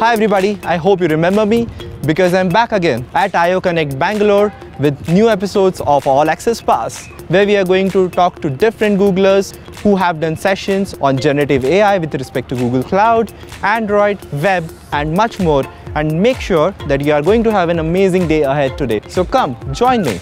Hi everybody, I hope you remember me because I'm back again at IO Connect Bangalore with new episodes of All Access Pass where we are going to talk to different Googlers who have done sessions on generative AI with respect to Google Cloud, Android, web and much more and make sure that you are going to have an amazing day ahead today. So come, join me.